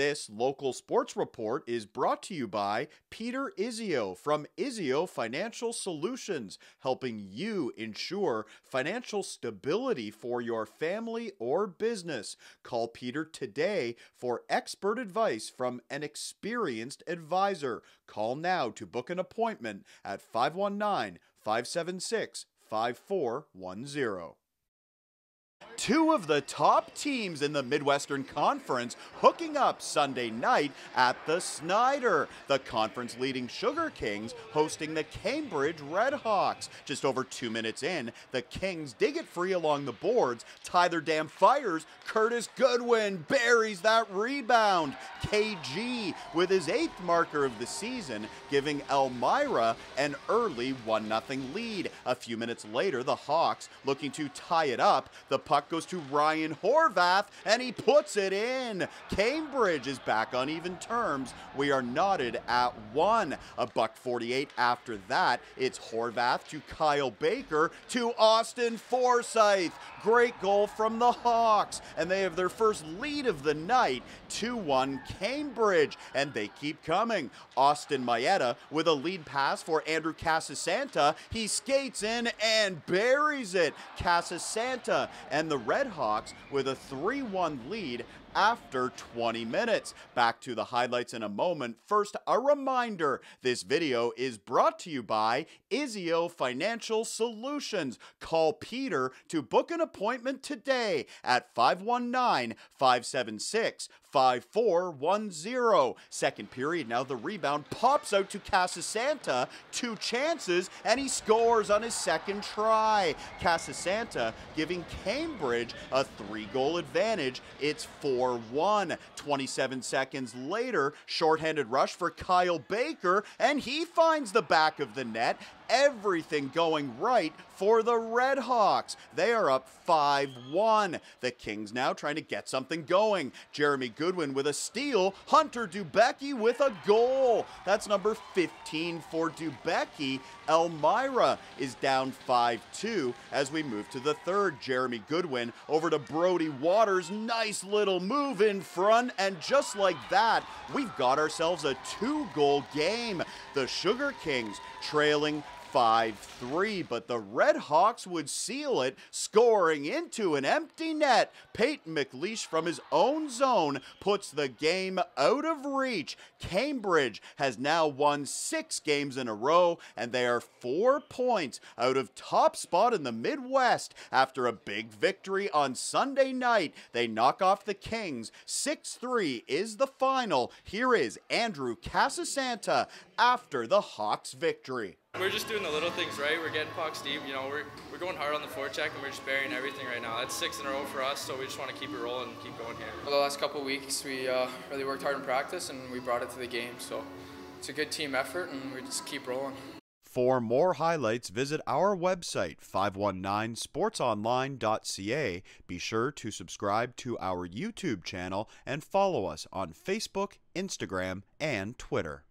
This local sports report is brought to you by Peter Izzio from Izzio Financial Solutions, helping you ensure financial stability for your family or business. Call Peter today for expert advice from an experienced advisor. Call now to book an appointment at 519 576 5410. Two of the top teams in the Midwestern Conference hooking up Sunday night at the Snyder. The conference leading Sugar Kings hosting the Cambridge Redhawks. Just over two minutes in, the Kings dig it free along the boards, tie their damn fires. Curtis Goodwin buries that rebound. KG with his eighth marker of the season, giving Elmira an early 1 0 lead. A few minutes later, the Hawks looking to tie it up. The puck goes to Ryan Horvath, and he puts it in. Cambridge is back on even terms. We are knotted at one. A buck 48 after that. It's Horvath to Kyle Baker to Austin Forsyth. Great goal from the Hawks, and they have their first lead of the night 2 1 Cambridge, and they keep coming. Austin Maeda with a lead pass for Andrew Casasanta. He skates in and buries it. Casasanta and the Redhawks with a 3 1 lead after 20 minutes. Back to the highlights in a moment. First, a reminder this video is brought to you by Izzio Financial Solutions. Call Peter to book an appointment today at 519 576 5410. Second period, now the rebound pops out to Casasanta. Two chances, and he scores on his second try. Casasanta giving Cambridge a three goal advantage. It's 4 1. 27 seconds later, shorthanded rush for Kyle Baker, and he finds the back of the net everything going right for the Redhawks. They are up 5 1. The Kings now trying to get something going. Jeremy Goodwin with a steal. Hunter Dubecki with a goal. That's number 15 for Dubecki. Elmira is down 5 2 as we move to the third. Jeremy Goodwin over to Brody Waters. Nice little move in front. And just like that, we've got ourselves a two goal game. The Sugar Kings trailing 5 3, but the Red Hawks would seal it, scoring into an empty net. Peyton McLeish from his own zone puts the game out of reach. Cambridge has now won six games in a row, and they are four points out of top spot in the Midwest after a big victory on Sunday night. They knock off the Kings. 6 3 is the final. Here is Andrew Casasanta after the Hawks' victory. We're just doing the little things right. We're getting pucks deep. You know, we're, we're going hard on the forecheck and we're just burying everything right now. That's six in a row for us, so we just want to keep it rolling and keep going here. For the last couple weeks, we uh, really worked hard in practice and we brought it to the game. So it's a good team effort and we just keep rolling. For more highlights, visit our website, 519sportsonline.ca. Be sure to subscribe to our YouTube channel and follow us on Facebook, Instagram, and Twitter.